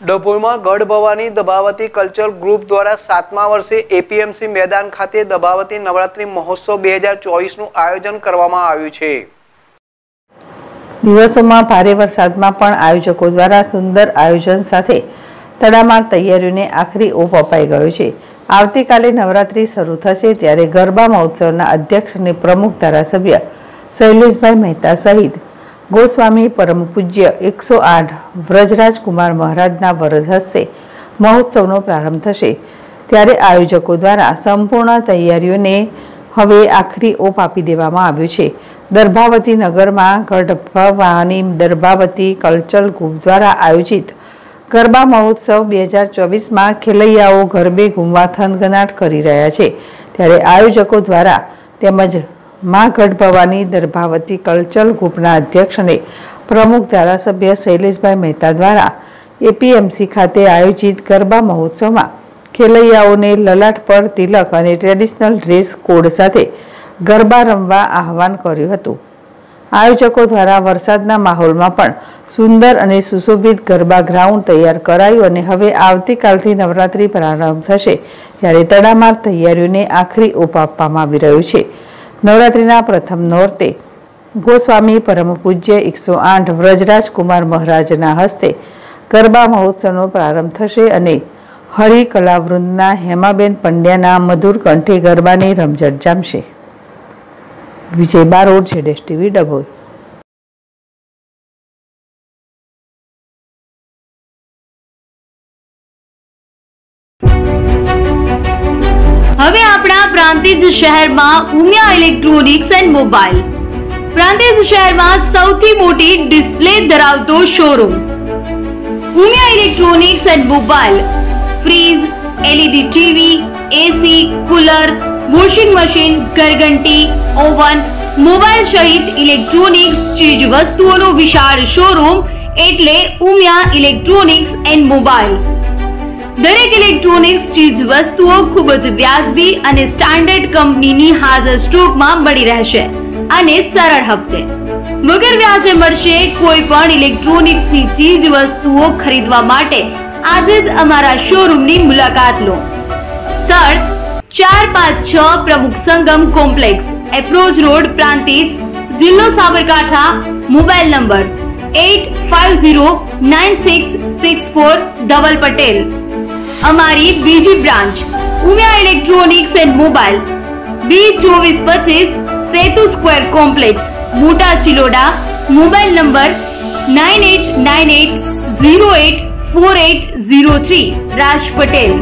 ડભોઈમાં ગઢ Bhavani દબાવતી culture group દ્વારા સાતમા વર્ષે એપીએમસી મેદાન ખાતે દબાવતી નવરાત્રી મહોત્સવ બે હજાર ચોવીસનું આયોજન કરવામાં આવ્યું છે. દિવસોમાં ભારે વરસાદમાં પણ આયોજકો દ્વારા સુંદર આયોજન સાથે તડામાર તૈયારીઓને આખરી ઓપ અપાઈ ગયો છે. આવતીકાલે નવરાત્રી શરૂ થશે ત્યારે ગરબા મહોત્સવના અધ્યક્ષ અને પ્રમુખ ધારાસભ્ય શૈલેષભાઈ મહેતા સહિત ગોસ્વામી પરમ પૂજ્ય એકસો આઠ વ્રજરાજકુમાર મહારાજના વરદ હસ્તે મહોત્સવનો પ્રારંભ થશે. ત્યારે આયોજકો દ્વારા સંપૂર્ણ તૈયારીઓને હવે આખરી ઓપ આપી દેવામાં આવ્યું છે. દર્ભાવતી નગરમાં ગઢભવાની દર્ભાવતી કલ્ચર ગ્રુપ દ્વારા આયોજિત ગરબા મહોત્સવ બે હજાર ચોવીસમાં ખેલૈયાઓ ગરબે ઘૂમવા થનગનાટ કરી રહ્યા છે. ત્યારે આયોજકો દ્વારા તેમજ મા ગઢ ભવાની દર્ભાવતી કલ્ચર ગ્રુપના અધ્યક્ષ અને પ્રમુખ ધારાસભ્ય શૈલેષભાઈ મહેતા દ્વારા એપીએમસી ખાતે આયોજિત ગરબા મહોત્સવમાં ખેલૈયાઓને લલાટ પર તિલક અને ટ્રેડિશનલ ડ્રેસ કોડ સાથે ગરબા રમવા આહવાન કર્યું હતું. આયોજકો દ્વારા વરસાદના માહોલમાં પણ સુંદર અને સુશોભિત ગરબા ગ્રાઉન્ડ તૈયાર કરાયું અને હવે આવતીકાલથી નવરાત્રી પ્રારંભ થશે, ત્યારે તડામાર તૈયારીઓને આખરી ઓપ આપવામાં આવી રહ્યું છે. નવરાત્રિના પ્રથમ નોરતે ગોસ્વામી પરમ પૂજ્ય એકસો આઠ વ્રજરાજકુમાર મહારાજના હસ્તે ગરબા મહોત્સવનો પ્રારંભ થશે અને હરિ કલાવૃંદના હેમાબેન પંડ્યાના મધુર કંઠે ગરબાની રમઝટ જામશે. વિજય બારોડ છે ડેશ ટીવી, ડભોઈ. પ્રાંતિજ શહેરમાં Umiya electronics and mobile. Prantij શહેરમાં સૌથી મોટી ડિસ્પ્લે ધરાવતો showroom. Umiya electronics and mobile. Fridge, LED TV, AC, cooler, washing machine, ઘરઘંટી, oven, mobile સહિત ઇલેક્ટ્રોનિક્સ ચીજ વસ્તુઓનો વિશાળ શોરૂમ એટલે ઉમિયા ઇલેક્ટ્રોનિક્સ એન્ડ મોબાઈલ. દરેક ઇલેક્ટ્રોનિક્સ, ચીજ વસ્તુઓ ખૂબ જ વ્યાજબી અને સ્ટાન્ડર્ડ કંપનીની હાજર સ્ટોકમાં મળી રહેશે અને સરળ હપ્તે. વગર વ્યાજે મળશે કોઈ પણ ઇલેક્ટ્રોનિક્સની ચીજ વસ્તુઓ ખરીદવા માટે. આજે જ અમારા શોરૂમની મુલાકાત લો. સ્થળ ચાર પાંચ છ Pramukh Sangam complex, approach road Prantij જિલ્લો Sabarkantha, mobile number eight five zero nine six six four Dhaval Patel. અમારી બીજી branch, Umiya electronics and mobile B ચોવીસ પચીસ Setu square complex, Mota Chiloda, mobile number nine eight nine eight zero eight four eight zero three, Raj Patel.